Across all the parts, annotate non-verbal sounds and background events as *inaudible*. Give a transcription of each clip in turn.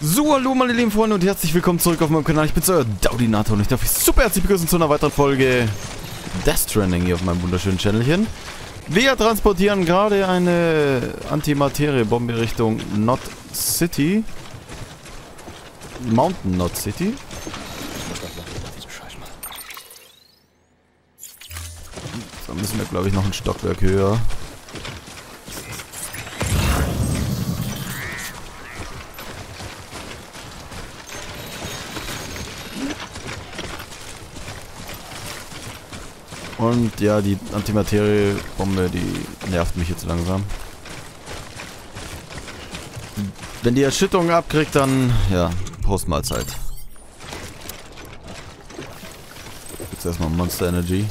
So, hallo meine lieben Freunde und herzlich willkommen zurück auf meinem Kanal. Ich bin euer Daudinator und ich darf euch super herzlich begrüßen zu einer weiteren Folge Death Stranding hier auf meinem wunderschönen Channelchen. Wir transportieren gerade eine Antimaterie-Bombe Richtung Not City. Mountain Not City. Da müssen wir, glaube ich, noch ein Stockwerk höher. Und ja, die Antimaterie-Bombe, die nervt mich jetzt langsam. Wenn die Erschütterung abkriegt, dann, ja, Postmahlzeit. Jetzt erstmal Monster Energy.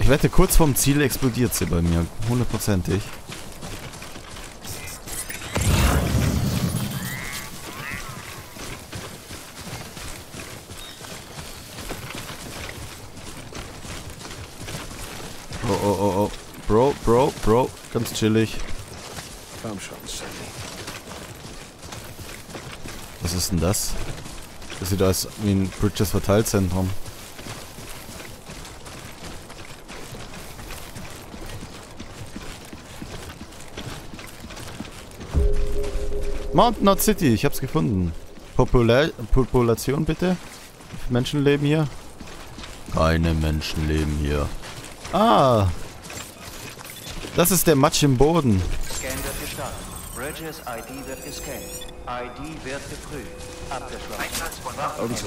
Ich wette, kurz vorm Ziel explodiert sie bei mir. Hundertprozentig. Oh, oh, oh, oh. Bro, Bro, Bro. Ganz chillig. Komm schon, Sally. Was ist denn das? Das sieht aus wie ein Bridges Verteilzentrum. Mountain Not City, ich hab's gefunden. Popula Population bitte? Wie viele Menschen leben hier? Keine Menschen leben hier. Ah! Das ist der Matsch im Boden. Scan wird gestartet. Bridges ID wird gescannt. ID wird geprüft. Abgeschlossen. Zu.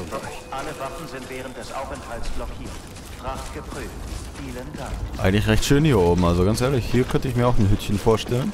Alle Waffen sind während des Aufenthalts blockiert. Fracht geprüft. Vielen Dank. Eigentlich recht schön hier oben, also ganz ehrlich, hier könnte ich mir auch ein Hütchen vorstellen.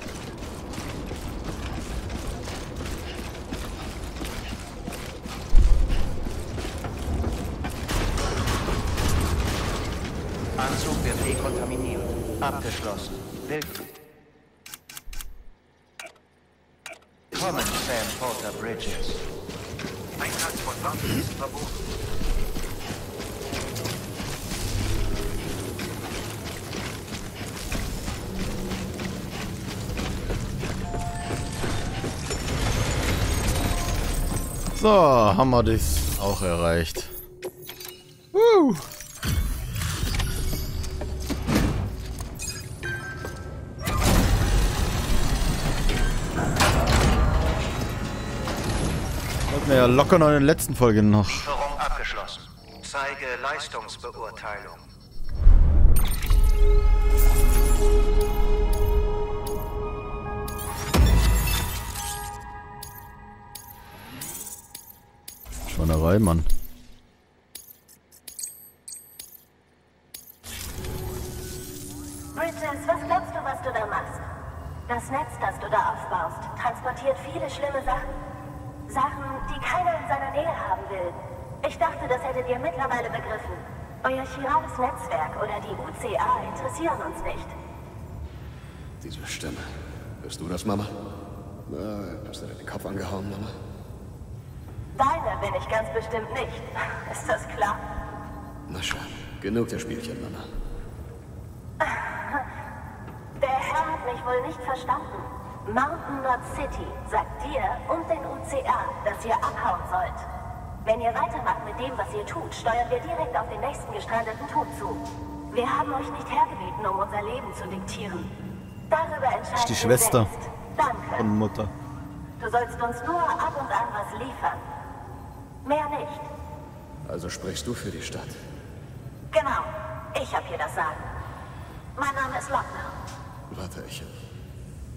Wir das auch erreicht. Woo. Hatten wir ja locker noch in der letzten Folge noch. Lieferung abgeschlossen. Zeige Leistungsbeurteilung. Schweinerei, Mann. Bridges, was glaubst du, was du da machst? Das Netz, das du da aufbaust, transportiert viele schlimme Sachen. Sachen, die keiner in seiner Nähe haben will. Ich dachte, das hättet ihr mittlerweile begriffen. Euer chirales Netzwerk oder die UCA interessieren uns nicht. Diese Stimme. Bist du das, Mama? Na, hast du dir den Kopf angehauen, Mama? Bin ich ganz bestimmt nicht. *laughs* Ist das klar? Na schon. Genug der Spielchen, Mama. *laughs* Der Herr hat mich wohl nicht verstanden. Mountain Knot City sagt dir und den UCA, dass ihr abhauen sollt. Wenn ihr weitermacht mit dem, was ihr tut, steuern wir direkt auf den nächsten gestrandeten Tod zu. Wir haben euch nicht hergebeten, um unser Leben zu diktieren. Darüber entscheidet die ihr Schwester selbst. Danke. Von Mutter. Du sollst uns nur ab und an was liefern. Mehr nicht. Also sprichst du für die Stadt. Genau. Ich hab hier das Sagen. Mein Name ist Lochner. Warte, ich...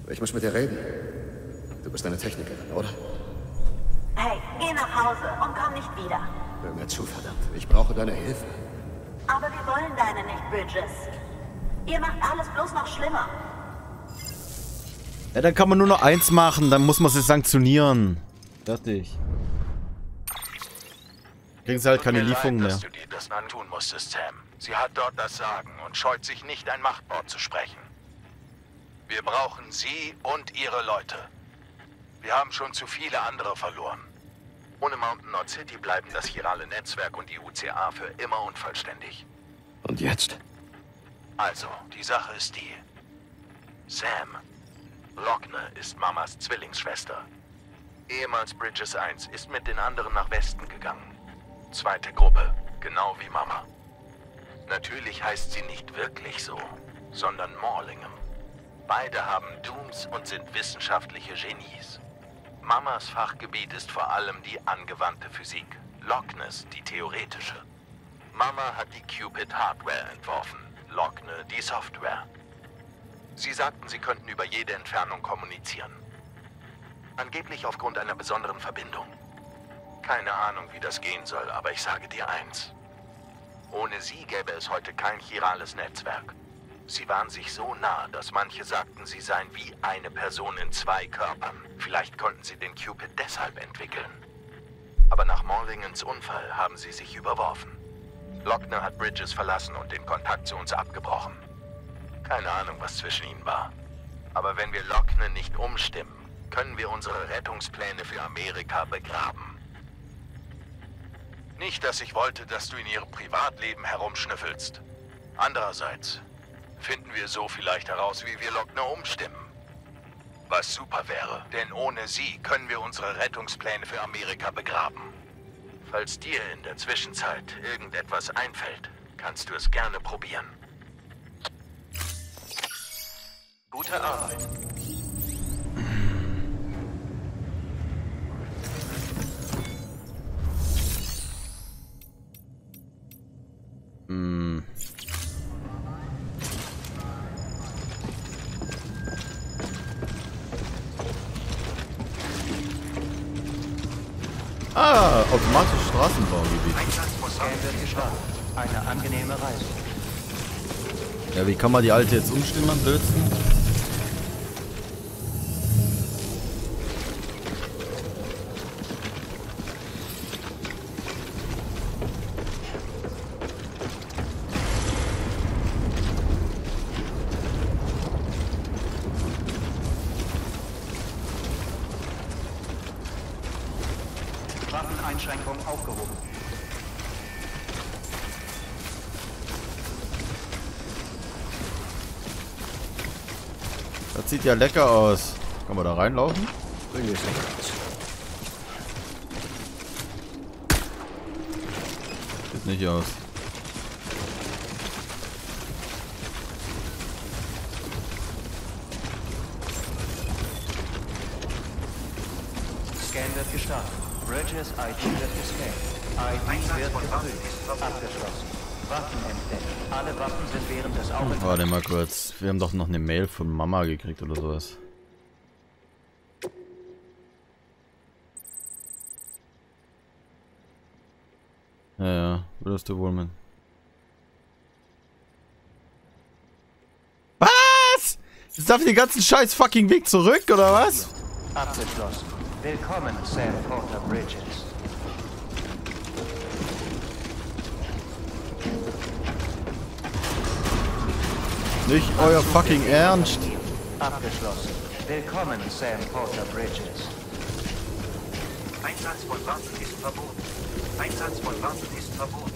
Ich muss mit dir reden. Du bist eine Technikerin, oder? Hey, geh nach Hause und komm nicht wieder. Hör mir zu, verdammt. Ich brauche deine Hilfe. Aber wir wollen deine nicht, Bridges. Ihr macht alles bloß noch schlimmer. Ja, dann kann man nur noch eins machen, dann muss man sie sanktionieren. Fertig. Kriegen sie halt keine Lieferung leid, mehr. dass du dir das antun musstest, Sam. Sie hat dort das Sagen und scheut sich nicht, ein Machtwort zu sprechen. Wir brauchen sie und ihre Leute. Wir haben schon zu viele andere verloren. Ohne Mountain Knot City bleiben das chirale Netzwerk und die UCA für immer unvollständig. Und jetzt? Also, die Sache ist die. Sam. Lochner ist Mamas Zwillingsschwester. Ehemals Bridges 1 ist mit den anderen nach Westen gegangen. Zweite Gruppe, genau wie Mama. Natürlich heißt sie nicht wirklich so, sondern Morlingham. Beide haben Dooms und sind wissenschaftliche Genies. Mamas Fachgebiet ist vor allem die angewandte Physik, Lochnes die theoretische. Mama hat die Cupid Hardware entworfen, Lochner die Software. Sie sagten, sie könnten über jede Entfernung kommunizieren. Angeblich aufgrund einer besonderen Verbindung. Keine Ahnung, wie das gehen soll, aber ich sage dir eins. Ohne sie gäbe es heute kein chirales Netzwerk. Sie waren sich so nah, dass manche sagten, sie seien wie eine Person in zwei Körpern. Vielleicht konnten sie den Cupid deshalb entwickeln. Aber nach Morlingens Unfall haben sie sich überworfen. Lochner hat Bridges verlassen und den Kontakt zu uns abgebrochen. Keine Ahnung, was zwischen ihnen war. Aber wenn wir Lochner nicht umstimmen, können wir unsere Rettungspläne für Amerika begraben. Nicht, dass ich wollte, dass du in ihrem Privatleben herumschnüffelst. Andererseits finden wir so vielleicht heraus, wie wir Lochner umstimmen. Was super wäre, denn ohne sie können wir unsere Rettungspläne für Amerika begraben. Falls dir in der Zwischenzeit irgendetwas einfällt, kannst du es gerne probieren. Gute Arbeit. Kann man die alte jetzt umstimmen am blödsten? Waffeneinschränkung aufgehoben. Das sieht ja lecker aus. Kann man da reinlaufen? Sieht nicht aus. Scan wird gestartet. Bridges ID wird gescannt. ID wird geprüft. Abgeschlossen. Waffen entdeckt. Alle Waffen sind während des Aufenthalts. Warte mal kurz. Wir haben doch noch eine Mail von Mama gekriegt oder sowas. Ja, ja. Würdest du wohl mit. Was? Jetzt darf ich den ganzen scheiß fucking Weg zurück, oder was? Abgeschlossen. Willkommen, Sam Porter Bridges. Nicht euer fucking Ernst. Abgeschlossen. Willkommen, Sam Porter Bridges. Einsatz von Waffen ist verboten. Einsatz von Waffen ist verboten.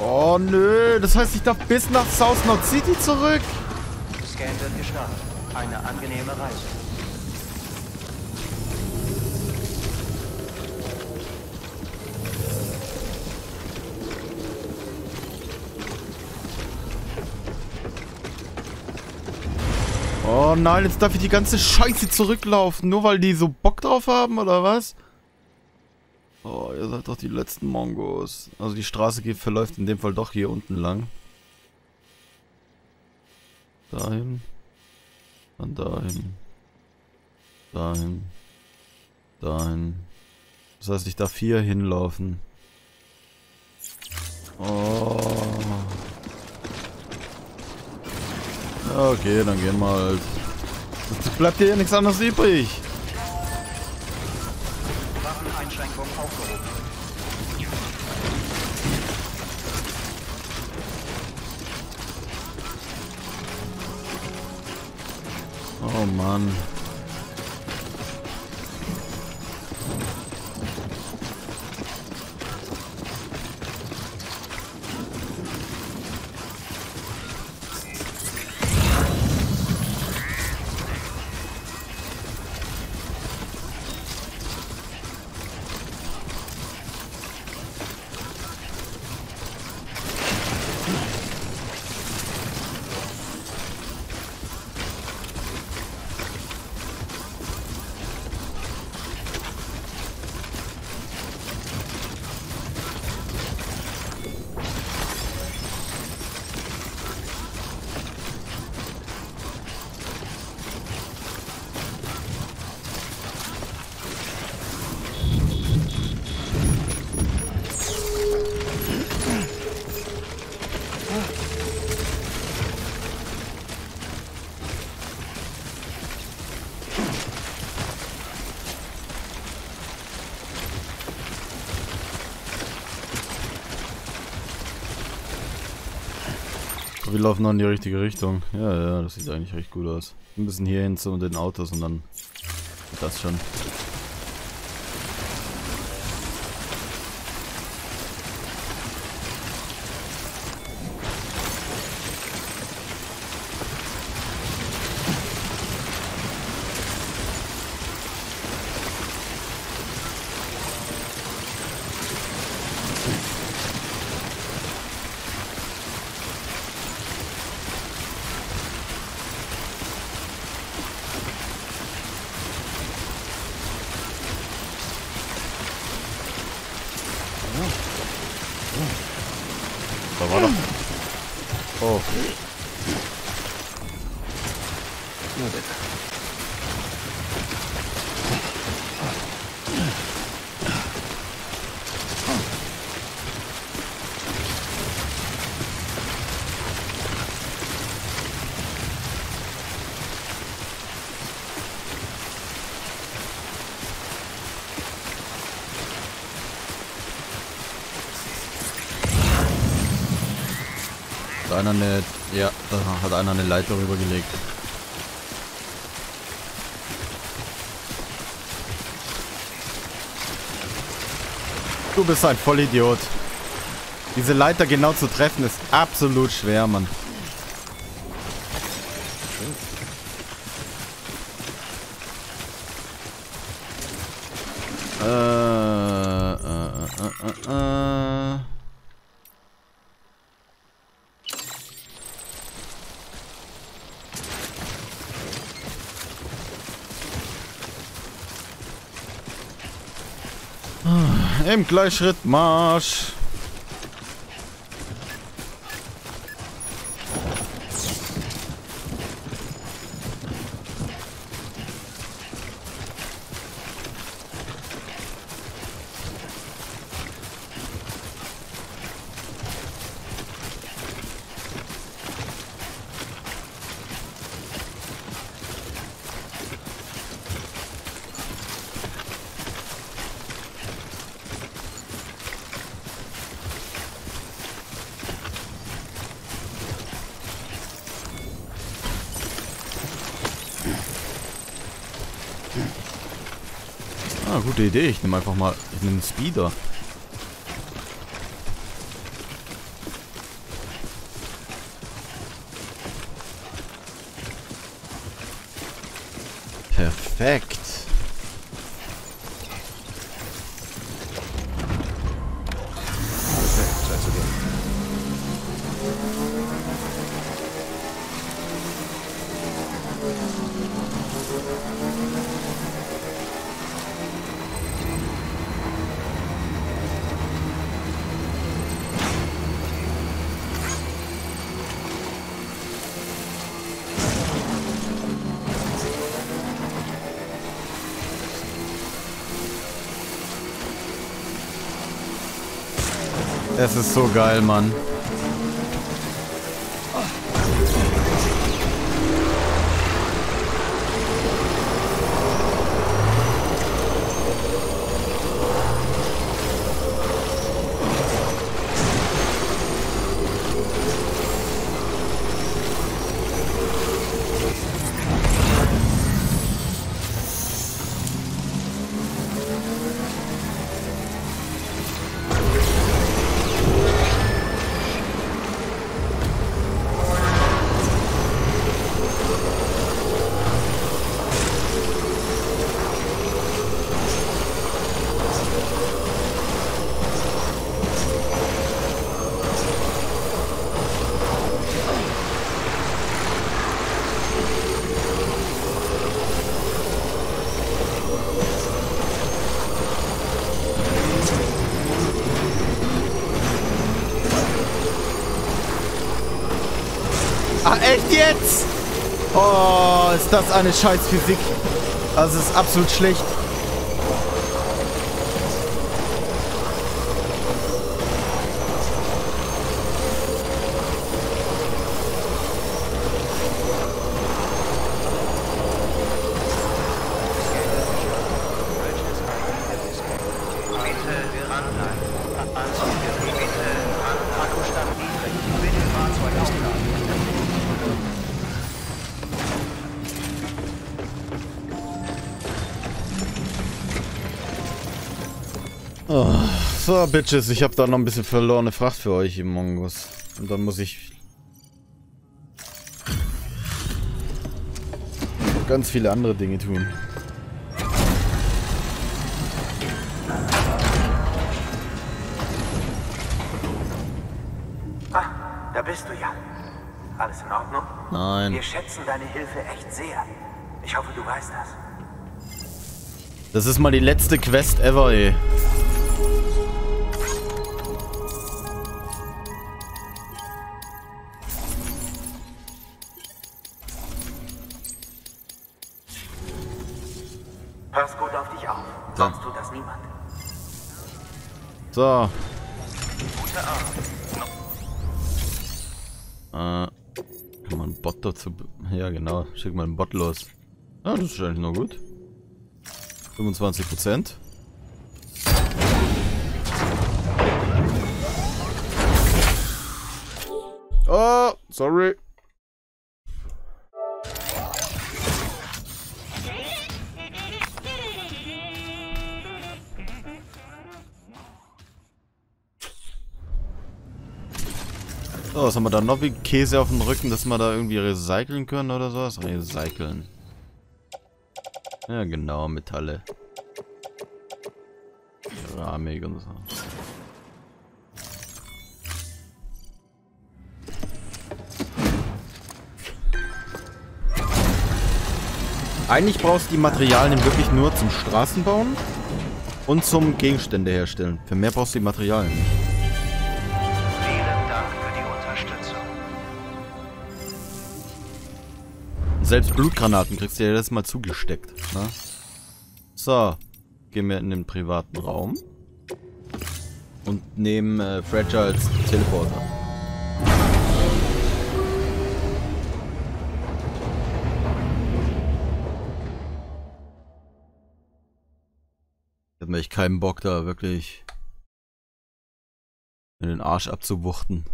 Oh nö, das heißt, ich darf bis nach South Nord City zurück. Eine angenehme Reise. Oh nein, jetzt darf ich die ganze Scheiße zurücklaufen, nur weil die so Bock drauf haben, oder was? Oh, ihr seid doch die letzten Mongos. Also die Straße geht, verläuft in dem Fall doch hier unten lang. Dahin. Dann dahin. Dahin. Dahin. Das heißt, ich darf hier hinlaufen. Oh. Ja, Okay, dann gehen wir halt. Es bleibt hier nichts anderes übrig. Waffeneinschränkung aufgehoben. Oh Mann. Wir laufen noch in die richtige Richtung. Ja, ja, das sieht eigentlich recht gut aus. Ein bisschen hier hin zu den Autos und dann das schon. Da war doch. Oh. Na bitte. Hat einer eine. Ja, da hat einer eine Leiter rübergelegt. Du bist ein Vollidiot. Diese Leiter genau zu treffen ist absolut schwer, Mann. Im Gleichschritt gute Idee. Ich nehme einfach mal. Einen Speeder. Es ist so geil, Mann. Oh, ist das eine scheiß Physik. Also, ist absolut schlecht. So, Bitches, ich habe da noch ein bisschen verlorene Fracht für euch im Mongus. Und dann muss ich... ganz viele andere Dinge tun. Ah, da bist du ja. Alles in Ordnung? Nein. Wir schätzen deine Hilfe echt sehr. Ich hoffe, du weißt das. Das ist mal die letzte Quest ever, ey. So. Äh, kann man einen Bot dazu... Ja, genau. Schick mal einen Bot los. Ah, das ist eigentlich noch gut. 25%. Oh, sorry. So, was haben wir da noch wie Käse auf dem Rücken, dass wir da irgendwie recyceln können oder sowas? Recyceln. Ja, genau, Metalle. Keramik und so. Eigentlich brauchst du die Materialien wirklich nur zum Straßenbauen und zum Gegenstände herstellen. Für mehr brauchst du die Materialien nicht. Selbst Blutgranaten kriegst du ja jedes Mal zugesteckt. Ne? So. Gehen wir in den privaten Raum. Und nehmen äh, Fragile als Teleporter. Ich hab echt keinen Bock da wirklich in den Arsch abzuwuchten.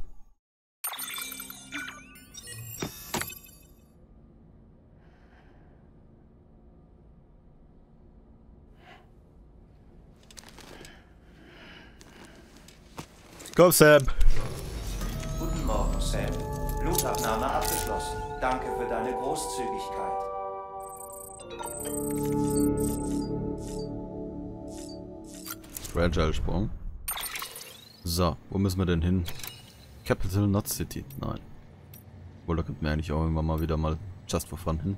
Komm, Sam. Guten Morgen, Sam. Blutabnahme abgeschlossen. Danke für deine Großzügigkeit. Fragile Sprung. So, wo müssen wir denn hin? Capital Not City. Nein. Obwohl, da könnten wir eigentlich auch irgendwann mal wieder mal just for fun hin.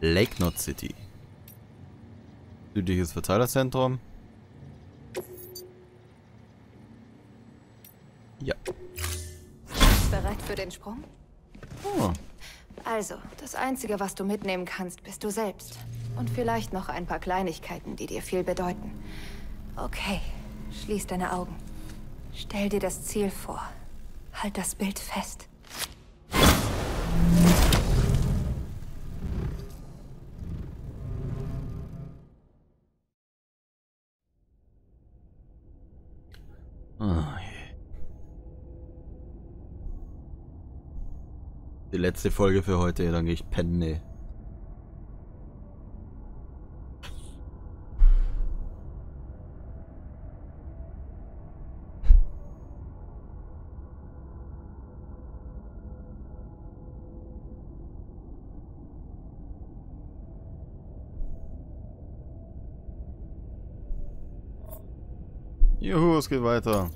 Lake Not City. Südliches Verteilerzentrum. Den Sprung? Oh, Also, das Einzige, was du mitnehmen kannst, bist du selbst. Und vielleicht noch ein paar Kleinigkeiten, die dir viel bedeuten. Okay, schließ deine Augen. Stell dir das Ziel vor. Halt das Bild fest. Letzte Folge für heute, dann gehe ich pennen, nee. Juhu, es geht weiter.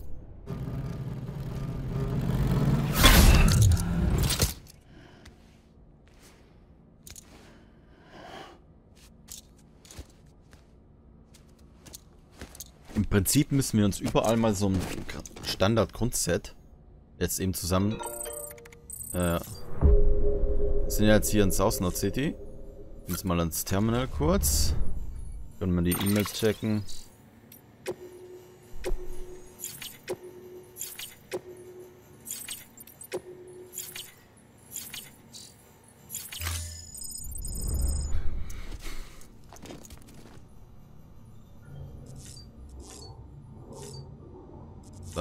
Prinzip müssen wir uns überall mal so ein Standard-Grundset jetzt eben zusammen äh, sind ja jetzt hier in South Nord City. Jetzt mal ans Terminal kurz. Können wir die E-Mails checken.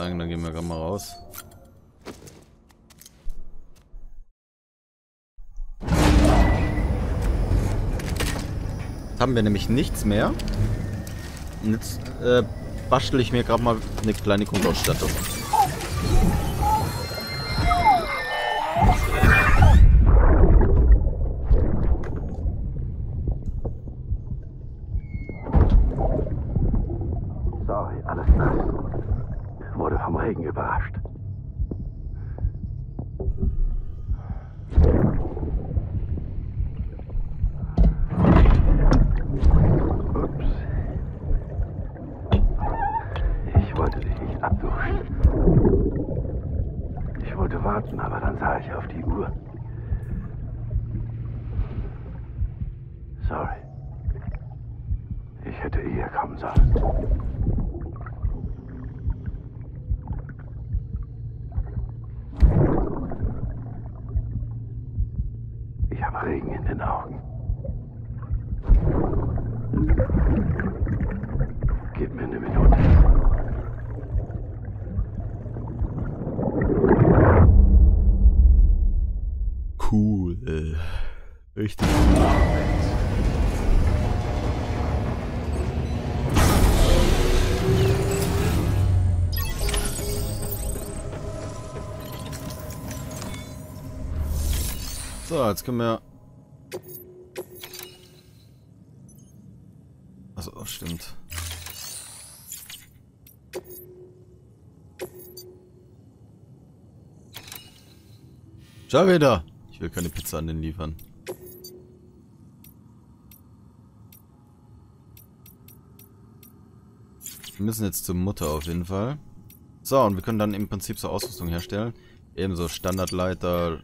Sagen, dann gehen wir gerade mal raus. Jetzt haben wir nämlich nichts mehr. Und jetzt äh, bastel ich mir gerade mal eine kleine Grundausstattung. So, jetzt können wir... Also, stimmt. Schau wieder. Ich will keine Pizza an den liefern. Wir müssen jetzt zur Mutter auf jeden Fall. So, und wir können dann im Prinzip so Ausrüstung herstellen. Ebenso Standardleiter,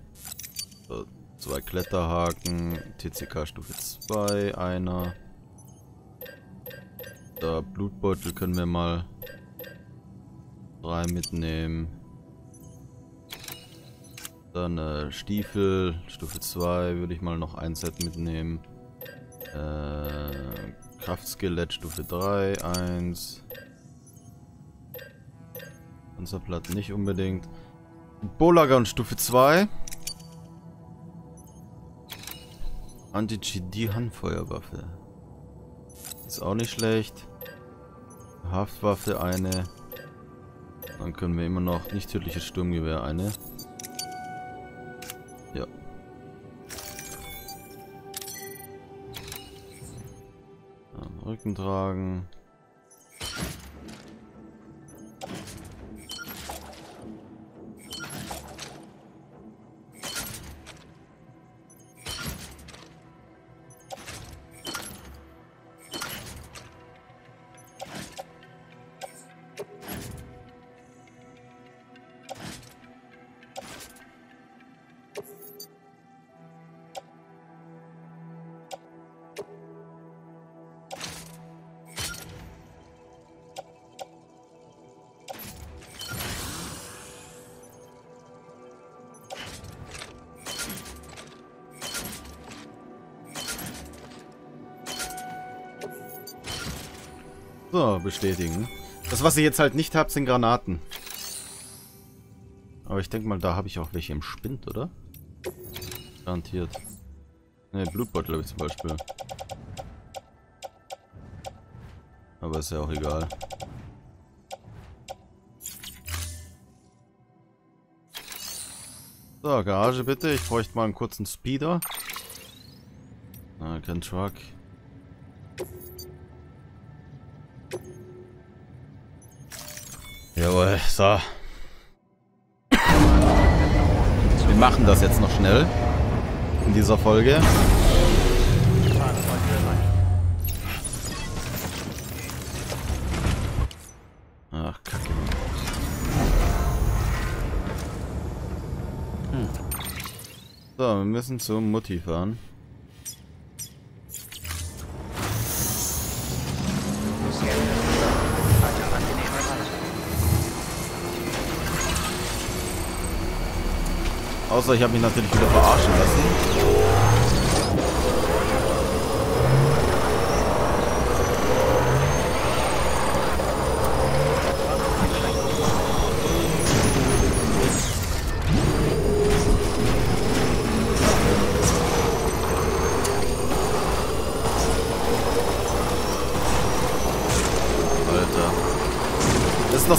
zwei Kletterhaken, TCK Stufe 2, einer. Da Blutbeutel können wir mal drei mitnehmen. Dann äh, Stiefel, Stufe 2 würde ich mal noch ein Set mitnehmen. Äh, Kraftskelett Stufe 3, 1. Panzerplatten nicht unbedingt. Bolagan Stufe 2. Anti-GD Handfeuerwaffe. Ist auch nicht schlecht. Haftwaffe eine. Dann können wir immer noch nicht tödliches Sturmgewehr eine. Ja. Am Rücken tragen. So, bestätigen. Das, was ihr jetzt halt nicht habt, sind Granaten. Aber ich denke mal, da habe ich auch welche im Spind, oder? Garantiert. Ne, Blutbeutel habe ich zum Beispiel. Aber ist ja auch egal. So, Garage bitte. Ich bräuchte mal einen kurzen Speeder. Ah, kein Truck. Jawohl, so. Wir machen das jetzt noch schnell. In dieser Folge. Ach, Kacke. Hm. So, wir müssen zur Mutti fahren. Sehr Außer ich habe mich natürlich wieder verarschen lassen.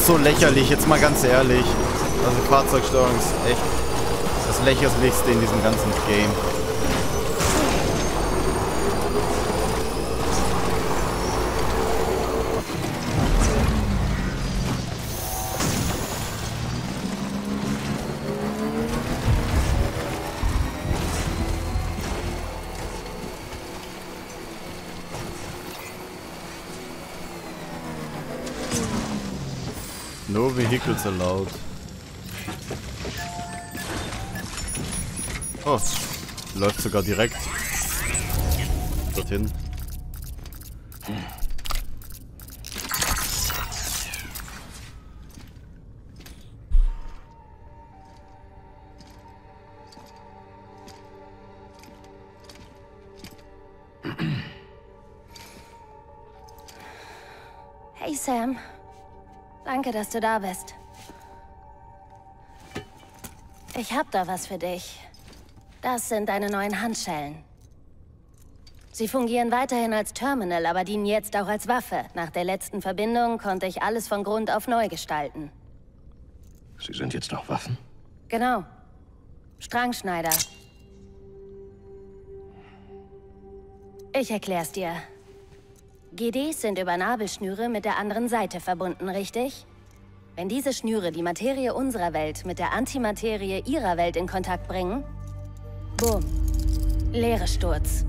So lächerlich, jetzt mal ganz ehrlich. Also Fahrzeugsteuerung ist echt lächerlichste in diesem ganzen Game. No vehicles allowed. Oh, läuft sogar direkt dorthin. Hey Sam. Danke, dass du da bist. Ich hab da was für dich. Das sind deine neuen Handschellen. Sie fungieren weiterhin als Terminal, aber dienen jetzt auch als Waffe. Nach der letzten Verbindung konnte ich alles von Grund auf neu gestalten. Sie sind jetzt noch Waffen? Genau. Strangschneider. Ich erklär's dir. GDs sind über Nabelschnüre mit der anderen Seite verbunden, richtig? Wenn diese Schnüre die Materie unserer Welt mit der Antimaterie ihrer Welt in Kontakt bringen, bumm, leere Sturz.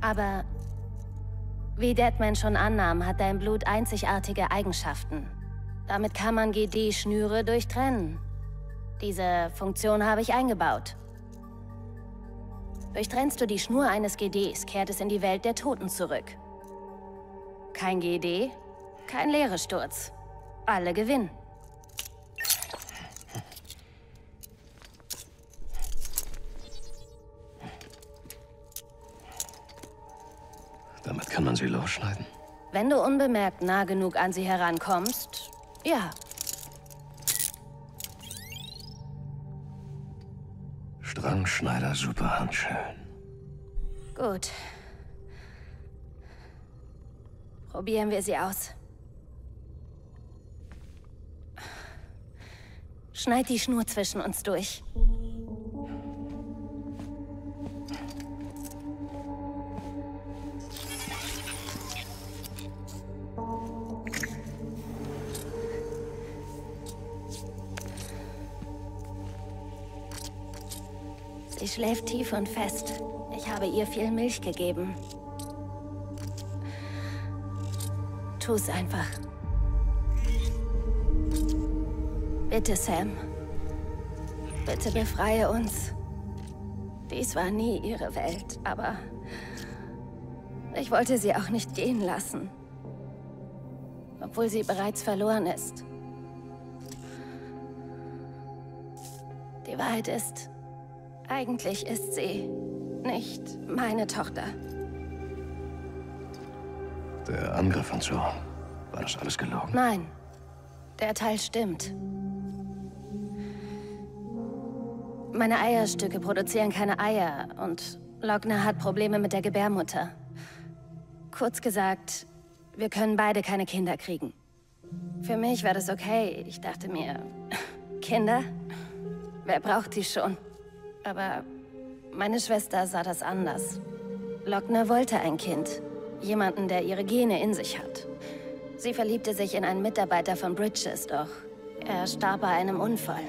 Aber wie Deadman schon annahm, hat dein Blut einzigartige Eigenschaften. Damit kann man GD-Schnüre durchtrennen. Diese Funktion habe ich eingebaut. Durchtrennst du die Schnur eines GDs, kehrt es in die Welt der Toten zurück. Kein GD, kein leere Sturz. Alle gewinnen. Kann sie losschneiden. Wenn du unbemerkt nah genug an sie herankommst, ja. Strangschneider Superhandschellen. Gut. Probieren wir sie aus. Schneid die Schnur zwischen uns durch. Schläft tief und fest. Ich habe ihr viel Milch gegeben. Tu's einfach. Bitte, Sam. Bitte befreie uns. Dies war nie ihre Welt, aber ich wollte sie auch nicht gehen lassen. Obwohl sie bereits verloren ist. Die Wahrheit ist, eigentlich ist sie nicht meine Tochter. Der Angriff und so. War das alles gelogen? Nein, der Teil stimmt. Meine Eierstücke produzieren keine Eier und Lockner hat Probleme mit der Gebärmutter. Kurz gesagt, wir können beide keine Kinder kriegen. Für mich war das okay. Ich dachte mir, *laughs* Kinder? Wer braucht die schon? Aber meine Schwester sah das anders. Lockner wollte ein Kind. Jemanden, der ihre Gene in sich hat. Sie verliebte sich in einen Mitarbeiter von Bridges, doch er starb bei einem Unfall.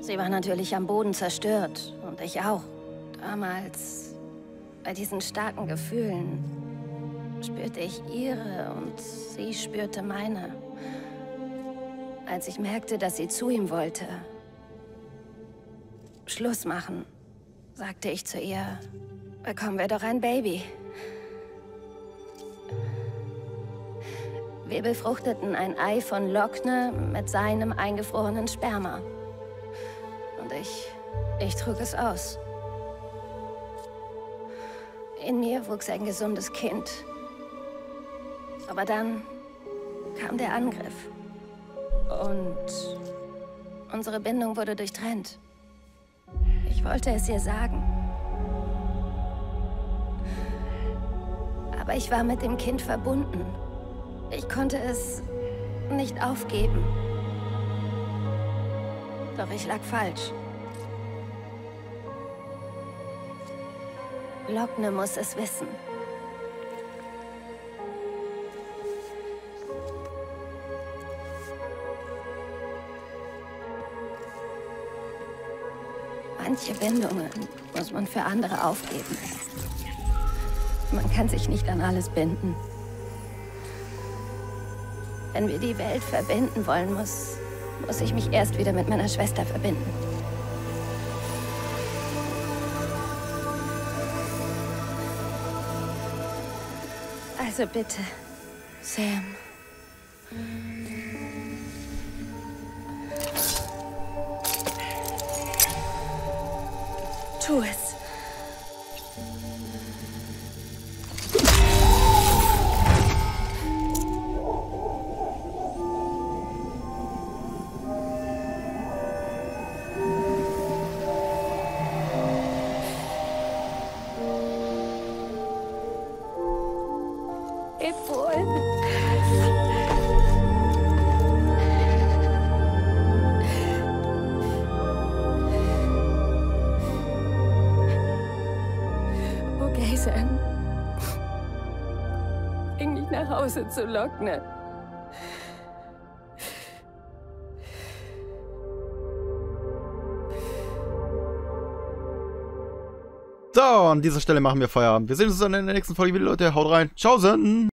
Sie war natürlich am Boden zerstört und ich auch. Damals, bei diesen starken Gefühlen, spürte ich ihre und sie spürte meine. Als ich merkte, dass sie zu ihm wollte, Schluss machen, sagte ich zu ihr, bekommen wir doch ein Baby. Wir befruchteten ein Ei von Lockne mit seinem eingefrorenen Sperma. Und ich, ich trug es aus. In mir wuchs ein gesundes Kind. Aber dann kam der Angriff. Und unsere Bindung wurde durchtrennt. Ich wollte es ihr sagen. Aber ich war mit dem Kind verbunden. Ich konnte es nicht aufgeben. Doch ich lag falsch. Lockne muss es wissen. Manche Bindungen muss man für andere aufgeben. Man kann sich nicht an alles binden. Wenn wir die Welt verbinden wollen, muss, muss ich mich erst wieder mit meiner Schwester verbinden. Also bitte, Sam. Tu es. Hause zu Lockne. So, an dieser Stelle machen wir Feierabend. Wir sehen uns dann in der nächsten Folge wieder, Leute. Haut rein. Tschaußen!